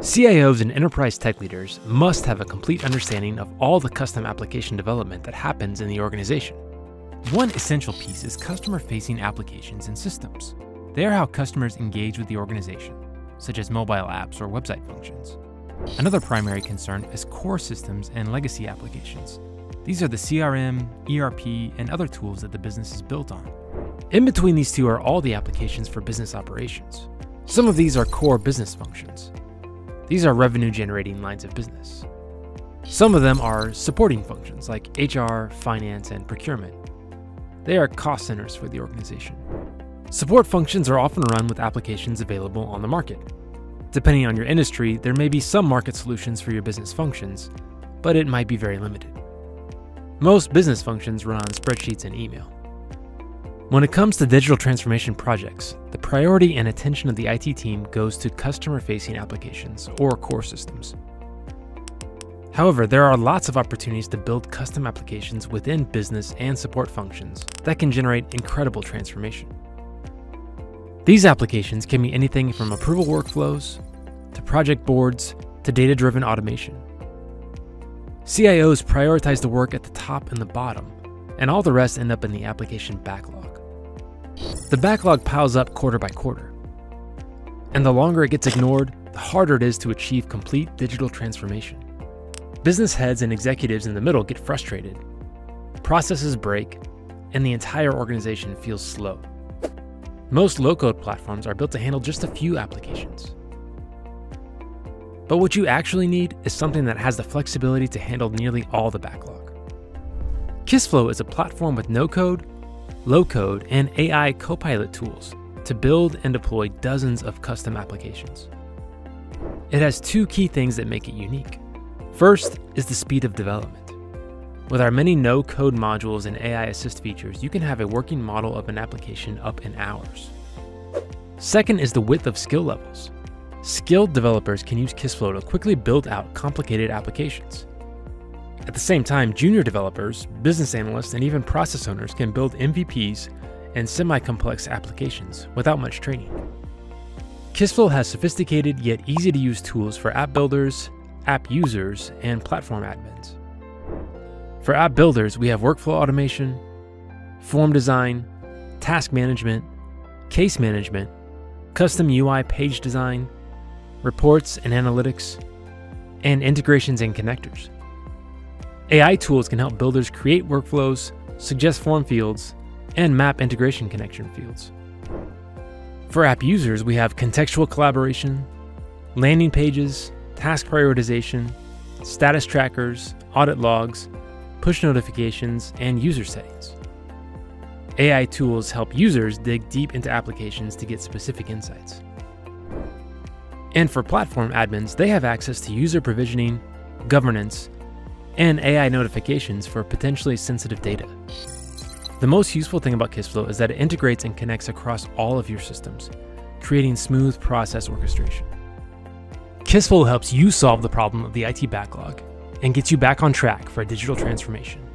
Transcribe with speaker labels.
Speaker 1: CIOs and enterprise tech leaders must have a complete understanding of all the custom application development that happens in the organization. One essential piece is customer facing applications and systems. They are how customers engage with the organization, such as mobile apps or website functions. Another primary concern is core systems and legacy applications. These are the CRM, ERP, and other tools that the business is built on. In between these two are all the applications for business operations. Some of these are core business functions. These are revenue generating lines of business. Some of them are supporting functions like HR, finance, and procurement. They are cost centers for the organization. Support functions are often run with applications available on the market. Depending on your industry, there may be some market solutions for your business functions, but it might be very limited. Most business functions run on spreadsheets and email. When it comes to digital transformation projects, the priority and attention of the IT team goes to customer facing applications or core systems. However, there are lots of opportunities to build custom applications within business and support functions that can generate incredible transformation. These applications can be anything from approval workflows to project boards to data driven automation. CIOs prioritize the work at the top and the bottom, and all the rest end up in the application backlog. The backlog piles up quarter by quarter. And the longer it gets ignored, the harder it is to achieve complete digital transformation. Business heads and executives in the middle get frustrated. Processes break, and the entire organization feels slow. Most low code platforms are built to handle just a few applications. But what you actually need is something that has the flexibility to handle nearly all the backlog. Kissflow is a platform with no code low code, and AI copilot tools to build and deploy dozens of custom applications. It has two key things that make it unique. First is the speed of development. With our many no code modules and AI assist features, you can have a working model of an application up in hours. Second is the width of skill levels. Skilled developers can use Kissflow to quickly build out complicated applications. At the same time, junior developers, business analysts, and even process owners can build MVPs and semi complex applications without much training. Kissflow has sophisticated yet easy to use tools for app builders, app users, and platform admins. For app builders, we have workflow automation, form design, task management, case management, custom UI page design, reports and analytics, and integrations and connectors. AI tools can help builders create workflows, suggest form fields, and map integration connection fields. For app users, we have contextual collaboration, landing pages, task prioritization, status trackers, audit logs, push notifications, and user settings. AI tools help users dig deep into applications to get specific insights. And for platform admins, they have access to user provisioning, governance, and AI notifications for potentially sensitive data. The most useful thing about Kissflow is that it integrates and connects across all of your systems, creating smooth process orchestration. Kissflow helps you solve the problem of the IT backlog and gets you back on track for a digital transformation.